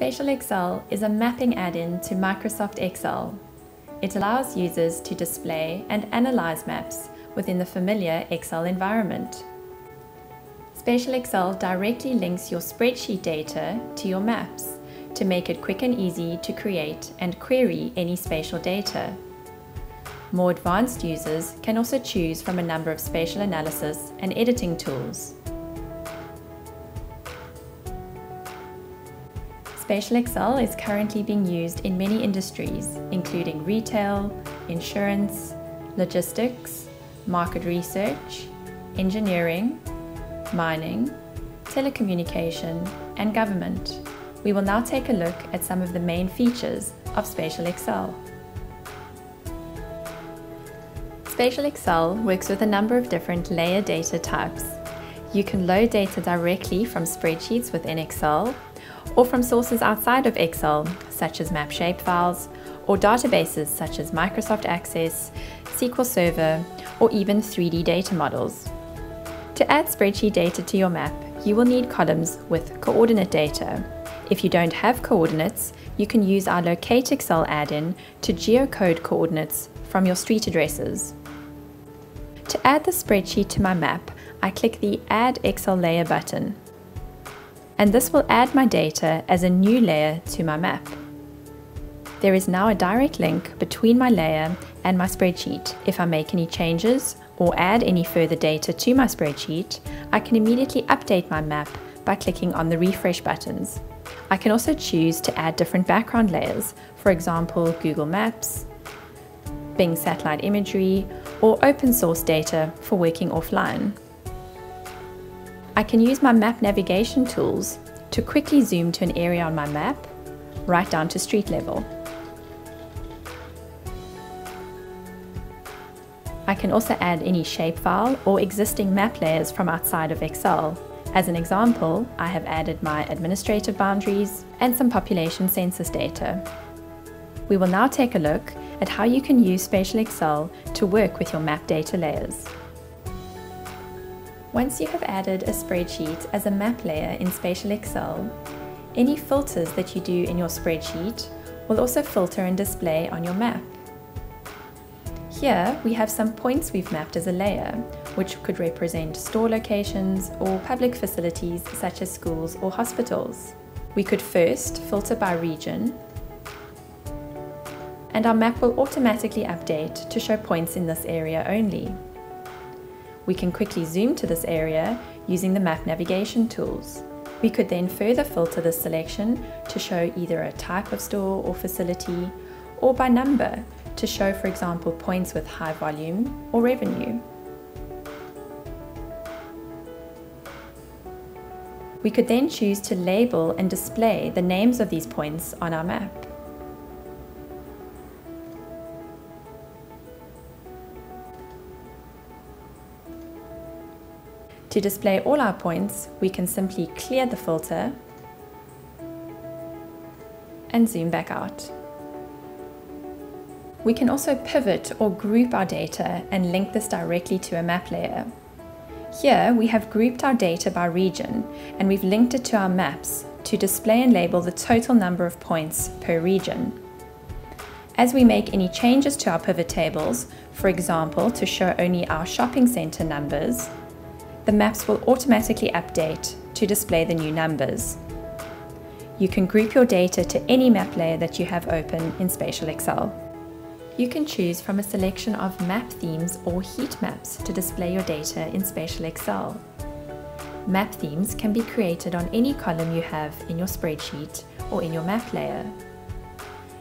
SpatialXL is a mapping add-in to Microsoft Excel. It allows users to display and analyze maps within the familiar Excel environment. SpatialXL directly links your spreadsheet data to your maps to make it quick and easy to create and query any spatial data. More advanced users can also choose from a number of spatial analysis and editing tools. SpatialXL is currently being used in many industries, including retail, insurance, logistics, market research, engineering, mining, telecommunication, and government. We will now take a look at some of the main features of SpatialXL. Spatial Excel works with a number of different layer data types. You can load data directly from spreadsheets within Excel or from sources outside of Excel, such as map shapefiles, or databases such as Microsoft Access, SQL Server, or even 3D data models. To add spreadsheet data to your map, you will need columns with coordinate data. If you don't have coordinates, you can use our LocateXL add-in to geocode coordinates from your street addresses. To add the spreadsheet to my map, I click the Add Excel Layer button and this will add my data as a new layer to my map. There is now a direct link between my layer and my spreadsheet. If I make any changes or add any further data to my spreadsheet, I can immediately update my map by clicking on the refresh buttons. I can also choose to add different background layers, for example Google Maps, Bing satellite imagery, or open source data for working offline. I can use my map navigation tools to quickly zoom to an area on my map, right down to street level. I can also add any shapefile or existing map layers from outside of Excel. As an example, I have added my administrative boundaries and some population census data. We will now take a look at how you can use SpatialXL to work with your map data layers. Once you have added a spreadsheet as a map layer in SpatialXL, any filters that you do in your spreadsheet will also filter and display on your map. Here we have some points we've mapped as a layer, which could represent store locations or public facilities such as schools or hospitals. We could first filter by region, and our map will automatically update to show points in this area only. We can quickly zoom to this area using the map navigation tools. We could then further filter this selection to show either a type of store or facility, or by number to show, for example, points with high volume or revenue. We could then choose to label and display the names of these points on our map. To display all our points, we can simply clear the filter and zoom back out. We can also pivot or group our data and link this directly to a map layer. Here we have grouped our data by region and we've linked it to our maps to display and label the total number of points per region. As we make any changes to our pivot tables, for example to show only our shopping centre numbers, the maps will automatically update to display the new numbers. You can group your data to any map layer that you have open in SpatialXL. You can choose from a selection of map themes or heat maps to display your data in SpatialXL. Map themes can be created on any column you have in your spreadsheet or in your map layer.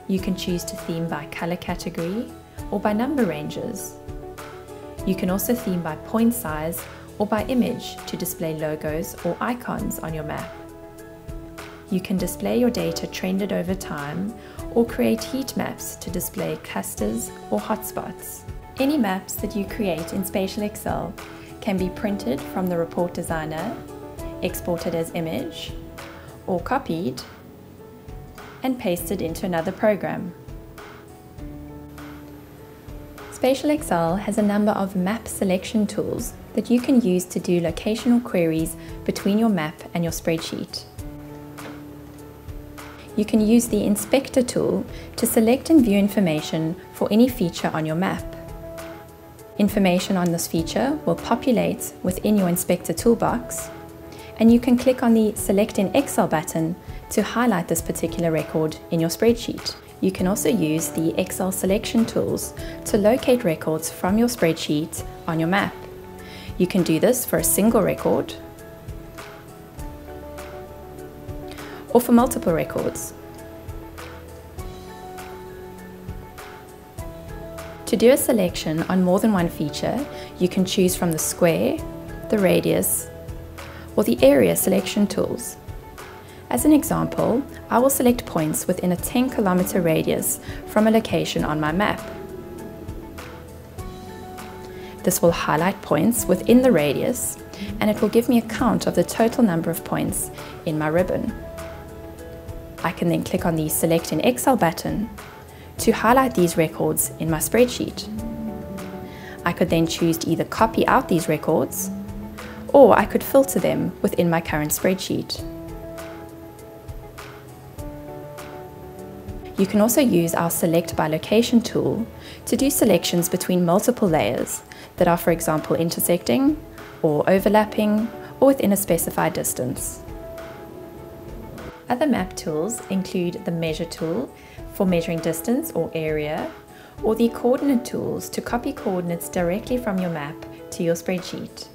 You can choose to theme by color category or by number ranges. You can also theme by point size or by image to display logos or icons on your map. You can display your data trended over time or create heat maps to display clusters or hotspots. Any maps that you create in SpatialXL can be printed from the report designer, exported as image, or copied and pasted into another program. SpatialXL has a number of map selection tools that you can use to do locational queries between your map and your spreadsheet. you can use the Inspector tool to select and view information for any feature on your map. Information on this feature will populate within your Inspector toolbox, and you can click on the Select in Excel button to highlight this particular record in your spreadsheet. You can also use the Excel selection tools to locate records from your spreadsheet on your map. You can do this for a single record or for multiple records. To do a selection on more than one feature, you can choose from the square, the radius, or the area selection tools. As an example, I will select points within a 10 kilometer radius from a location on my map. This will highlight points within the radius and it will give me a count of the total number of points in my ribbon. I can then click on the Select in Excel button to highlight these records in my spreadsheet. I could then choose to either copy out these records or I could filter them within my current spreadsheet. You can also use our Select by Location tool to do selections between multiple layers that are, for example, intersecting or overlapping or within a specified distance. Other map tools include the Measure tool for measuring distance or area, or the Coordinate tools to copy coordinates directly from your map to your spreadsheet.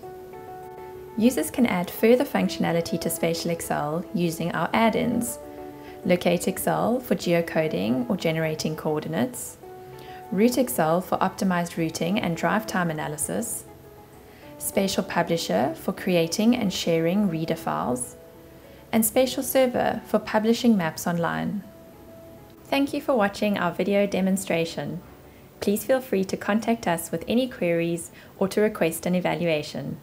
Users can add further functionality to SpatialXL using our add-ins. LocateXL for geocoding or generating coordinates, RouteXL for optimized routing and drive time analysis, Spatial Publisher for creating and sharing reader files, and Spatial Server for publishing maps online. Thank you for watching our video demonstration. Please feel free to contact us with any queries or to request an evaluation.